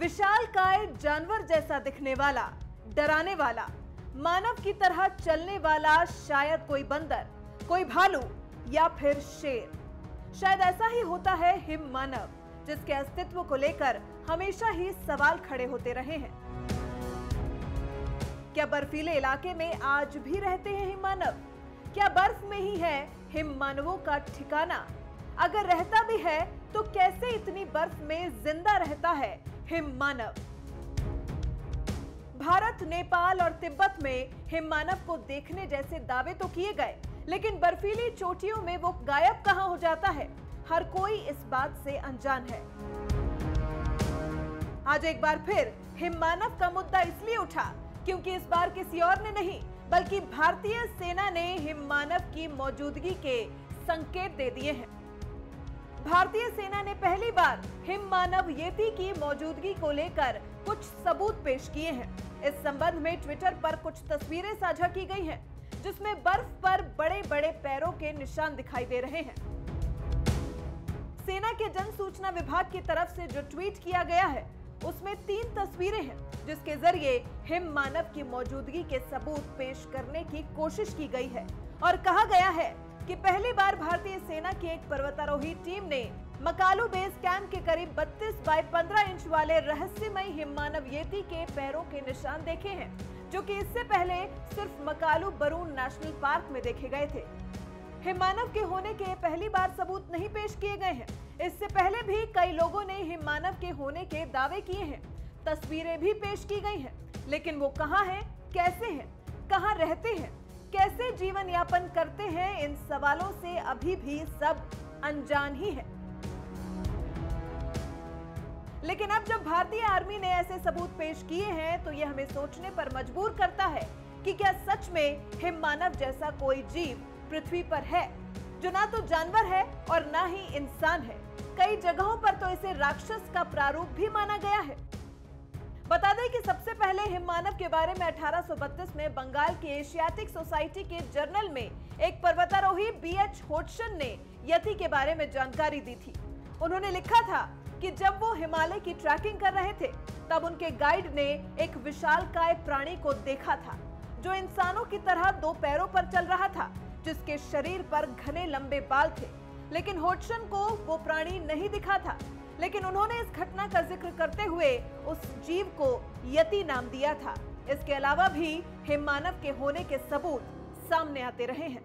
काय जानवर जैसा दिखने वाला, डराने वाला, मानव की तरह चलने वाला शायद कोई बंदर, कोई भालू या फिर शेर। शायद ऐसा ही होता है हिम मानव, जिसके अस्तित्व को लेकर हमेशा ही सवाल खड़े होते रहे हैं। क्या बर्फीले इलाके में आज भी रहते हैं हिम मानव? क्या बर्फ़ में ही है हिम मानवों का ठिकाना? अगर रहता भी है तो कैसे इतनी बर्फ़ में ज़िंदा रहता है हिम मानव भारत, नेपाल और तिब्बत में हिम मानव को देखने जैसे दावे तो किए गए, लेकिन बर्फीली चोटियों में वो गायब कहाँ हो जाता है? हर कोई इस बात से अनजान है। आज एक बार फिर हिम मानव का मुद्दा इसलिए उठा, क्योंकि इस बार किसी और ने नहीं, बल्कि भारतीय सेना ने हिम मानव की मौजूदगी के संकेत दे दिए हैं। भारतीय सेना ने पहली बार हिम मानव येती की मौजूदगी को लेकर कुछ सबूत पेश किए हैं। इस संबंध में ट्विटर पर कुछ तस्वीरें साझा की गई हैं, जिसमें बर्फ़ पर बड़े बड़े पैरों के निशान दिखाई दे रहे हैं। सेना के जन सूचना विभाग की तरफ़ से जो ट्वीट किया गया है उसमें तीन तस्वीरें हैं जिसके ज़रिए हिम मानव की मौजूदगी के सबूत पेश करने की कोशिश की गई है। और कहा गया है कि पहली बार भारतीय सेना की एक पर्वतारोही टीम ने मकालू बेस कैंप के करीब 32 बाय 15 इंच वाले रहस्यमय हिममानव येती के पैरों के निशान देखे हैं, जो कि इससे पहले सिर्फ़ मकालू बरून नेशनल पार्क में देखे गए थे। हिममानव के होने के पहली बार सबूत नहीं पेश किए गए हैं। इससे पहले भी कई लोगों ने हिममानव के होने के दावे किए हैं। तस्वीरें भी पेश की गई हैं, लेकिन वो कहाँ हैं, कैसे हैं, कहाँ रहते हैं कैसे जीवन यापन करते हैं, इन सवालों से अभी भी सब अनजान ही है। लेकिन अब जब भारतीय आर्मी ने ऐसे सबूत पेश किए हैं तो यह हमें सोचने पर मजबूर करता है कि क्या सच में हिम मानव जैसा कोई जीव पृथ्वी पर है, जो ना तो जानवर है और ना ही इंसान है। कई जगहों पर तो इसे राक्षस का प्रारूप भी माना गया है। बता दें कि सबसे पहले हिम मानव के बारे में 1832 में बंगाल के एशियाटिक सोसाइटी के जर्नल में एक पर्वतारोही बी एच होटसन ने यति के बारे में जानकारी दी थी। उन्होंने लिखा था कि जब वो हिमालय की ट्रैकिंग कर रहे थे, तब उनके गाइड ने एक विशालकाय प्राणी को देखा था, जो इंसानों की तरह दो पैरों पर चल रहा था, जिसके शरीर पर घने लंबे बाल थे। लेकिन होटसन को वो प्राणी नहीं दिखा था। लेकिन उन्होंने इस घटना का ज़िक्र करते हुए उस जीव को यति नाम दिया था। इसके अलावा भी हिम मानव के होने के सबूत सामने आते रहे हैं।